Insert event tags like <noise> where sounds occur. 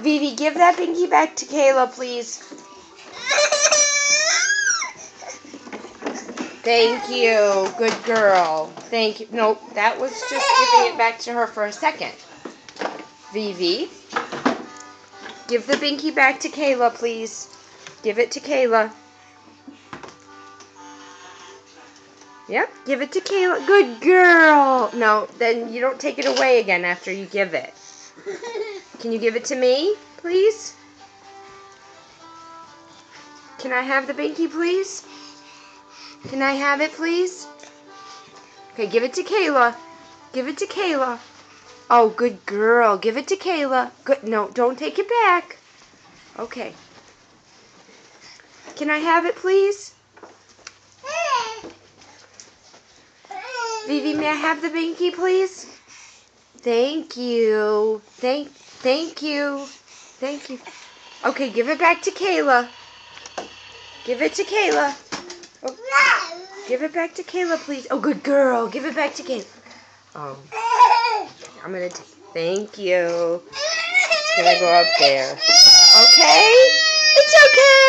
Vivi, give that binky back to Kayla, please. Thank you. Good girl. Thank you. Nope, that was just giving it back to her for a second. Vivi, give the binky back to Kayla, please. Give it to Kayla. Yep, give it to Kayla. Good girl. No, then you don't take it away again after you give it. <laughs> Can you give it to me, please? Can I have the binky, please? Can I have it, please? Okay, give it to Kayla. Give it to Kayla. Oh, good girl. Give it to Kayla. Good. No, don't take it back. Okay. Can I have it, please? Vivi, may I have the binky, please? Thank you. Thank, thank you. Thank you. Okay, give it back to Kayla. Give it to Kayla. Oh, give it back to Kayla, please. Oh, good girl. Give it back to Kayla. Oh, I'm gonna take. Thank you. It's gonna go up there. Okay. It's okay.